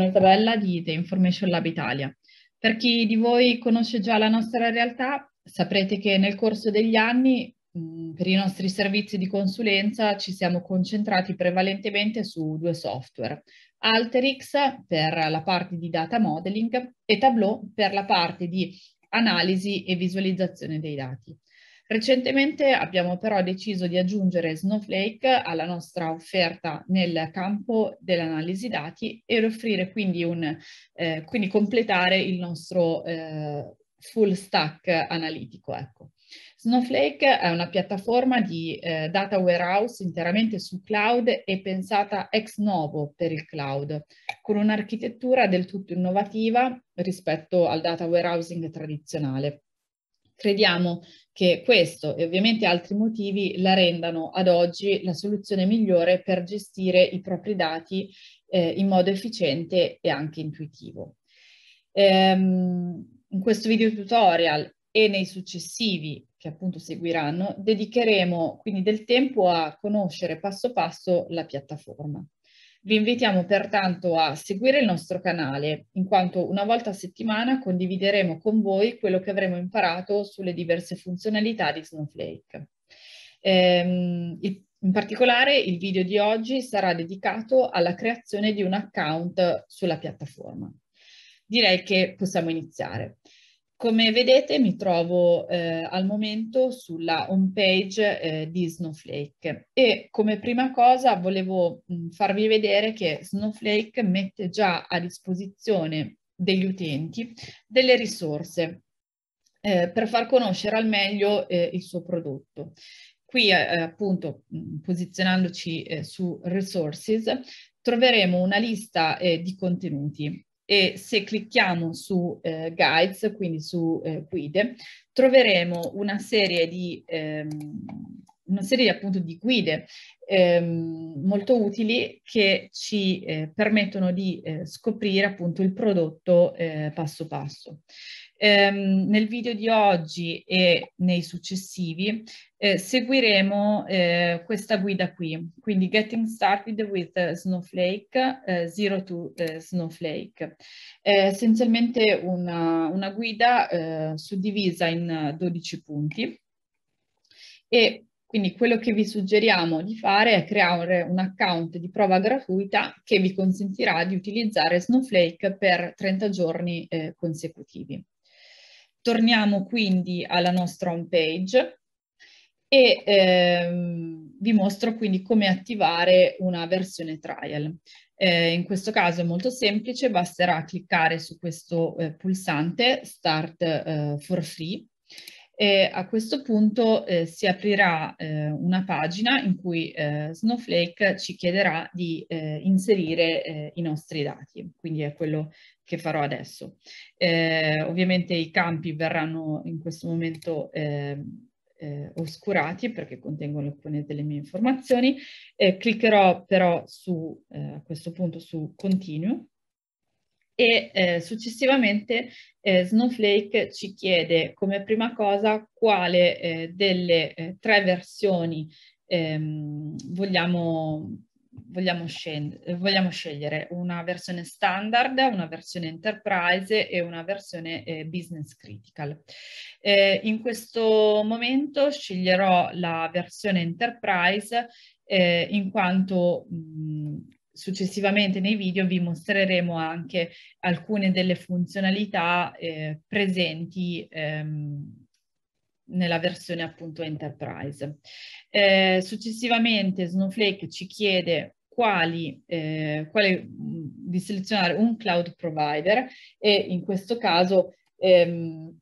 una tabella di The Information Lab Italia. Per chi di voi conosce già la nostra realtà, saprete che nel corso degli anni mh, per i nostri servizi di consulenza ci siamo concentrati prevalentemente su due software, Alterix per la parte di data modeling e Tableau per la parte di analisi e visualizzazione dei dati. Recentemente abbiamo però deciso di aggiungere Snowflake alla nostra offerta nel campo dell'analisi dati e offrire quindi un, eh, quindi completare il nostro eh, full stack analitico. Ecco. Snowflake è una piattaforma di eh, data warehouse interamente su cloud e pensata ex novo per il cloud, con un'architettura del tutto innovativa rispetto al data warehousing tradizionale. Crediamo che questo e ovviamente altri motivi la rendano ad oggi la soluzione migliore per gestire i propri dati eh, in modo efficiente e anche intuitivo. Ehm, in questo video tutorial e nei successivi che appunto seguiranno, dedicheremo quindi del tempo a conoscere passo passo la piattaforma. Vi invitiamo pertanto a seguire il nostro canale, in quanto una volta a settimana condivideremo con voi quello che avremo imparato sulle diverse funzionalità di Snowflake. Ehm, in particolare il video di oggi sarà dedicato alla creazione di un account sulla piattaforma. Direi che possiamo iniziare. Come vedete mi trovo eh, al momento sulla home page eh, di Snowflake e come prima cosa volevo mh, farvi vedere che Snowflake mette già a disposizione degli utenti delle risorse eh, per far conoscere al meglio eh, il suo prodotto. Qui eh, appunto mh, posizionandoci eh, su resources troveremo una lista di contenuti e se clicchiamo su eh, guides, quindi su eh, guide, troveremo una serie di, ehm, una serie appunto di guide ehm, molto utili che ci eh, permettono di eh, scoprire appunto il prodotto eh, passo passo. Ehm, nel video di oggi e nei successivi eh, seguiremo eh, questa guida qui, quindi Getting Started with Snowflake, eh, Zero to eh, Snowflake. È essenzialmente una, una guida eh, suddivisa in 12 punti e quindi quello che vi suggeriamo di fare è creare un account di prova gratuita che vi consentirà di utilizzare Snowflake per 30 giorni eh, consecutivi. Torniamo quindi alla nostra home page e ehm, vi mostro quindi come attivare una versione trial. Eh, in questo caso è molto semplice, basterà cliccare su questo eh, pulsante Start eh, for Free e a questo punto eh, si aprirà eh, una pagina in cui eh, Snowflake ci chiederà di eh, inserire eh, i nostri dati, quindi è quello che farò adesso. Eh, ovviamente i campi verranno in questo momento oscurati perché contengono alcune delle mie informazioni. cliccherò però su, a questo punto su Continue e eh, successivamente eh, Snowflake ci chiede come prima cosa quale eh, delle eh, tre versioni ehm, vogliamo, vogliamo, vogliamo, scegliere, una versione standard, una versione enterprise e una versione eh, business critical. Eh, in questo momento sceglierò la versione enterprise in quanto mh, successivamente nei video vi mostreremo anche alcune delle funzionalità eh, presenti ehm, nella versione appunto Enterprise. Eh, successivamente Snowflake ci chiede quali, eh, quale, di selezionare un cloud provider e in questo caso ehm,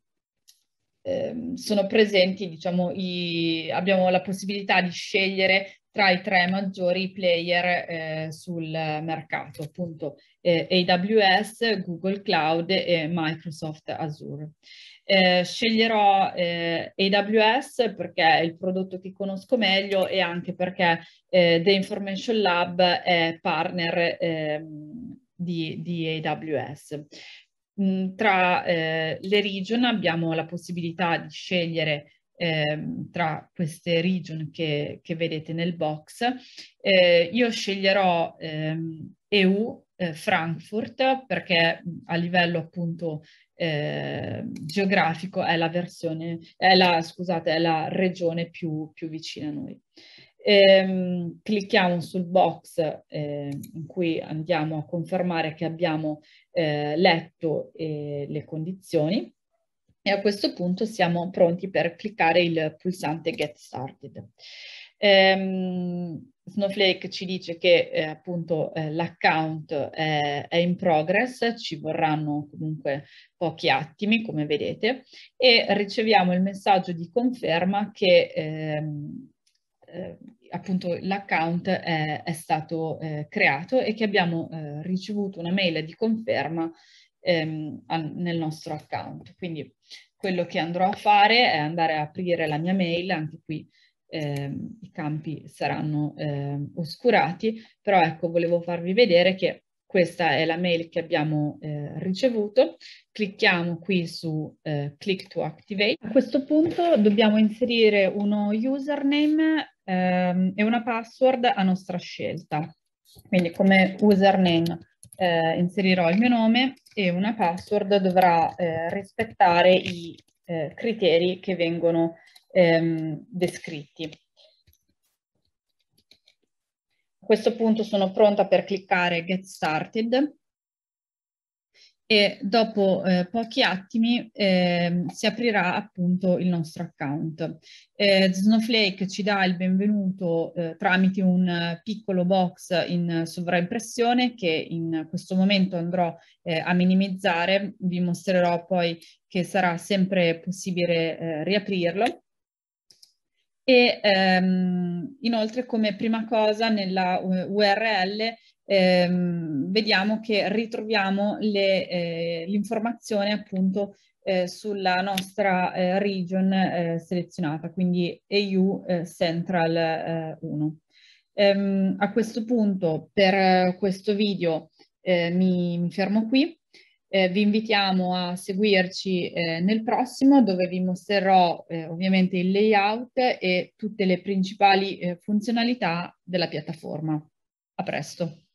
ehm, sono presenti, diciamo, i, abbiamo la possibilità di scegliere tra i tre maggiori player eh, sul mercato, appunto eh, AWS, Google Cloud e Microsoft Azure. Eh, sceglierò eh, AWS perché è il prodotto che conosco meglio e anche perché eh, The Information Lab è partner ehm, di, di, AWS. Mm, tra eh, le region abbiamo la possibilità di scegliere eh, tra queste region che, che, vedete nel box. Eh, io sceglierò ehm, EU eh, Frankfurt perché a livello appunto eh, geografico è la versione, è la, scusate, è la regione più, più vicina a noi. Ehm, clicchiamo sul box eh, in cui andiamo a confermare che abbiamo eh, letto eh, le condizioni e a questo punto siamo pronti per cliccare il pulsante Get Started. Ehm, Snowflake ci dice che eh, appunto eh, l'account è, è, in progress, ci vorranno comunque pochi attimi come vedete e riceviamo il messaggio di conferma che ehm, eh, appunto l'account è, è, stato eh, creato e che abbiamo eh, ricevuto una mail di conferma ehm, nel nostro account. Quindi quello che andrò a fare è andare a aprire la mia mail, anche qui ehm, i campi saranno ehm, oscurati, però ecco volevo farvi vedere che questa è la mail che abbiamo eh, ricevuto. Clicchiamo qui su eh, Click to Activate. A questo punto dobbiamo inserire uno username ehm, e una password a nostra scelta. Quindi come username eh, inserirò il mio nome e una password dovrà eh, rispettare i eh, criteri che vengono ehm, descritti. A questo punto sono pronta per cliccare Get Started e dopo eh, pochi attimi eh, si aprirà appunto il nostro account. Eh, Snowflake ci dà il benvenuto eh, tramite un piccolo box in sovraimpressione che in questo momento andrò eh, a minimizzare, vi mostrerò poi che sarà sempre possibile eh, riaprirlo. E ehm, inoltre come prima cosa nella URL ehm, vediamo che ritroviamo eh, l'informazione appunto eh, sulla nostra eh, region eh, selezionata, quindi EU eh, Central 1. Eh, ehm, a questo punto per questo video mi, mi, fermo qui. vi invitiamo a seguirci nel prossimo dove vi mostrerò ovviamente il layout e tutte le principali funzionalità della piattaforma. A presto!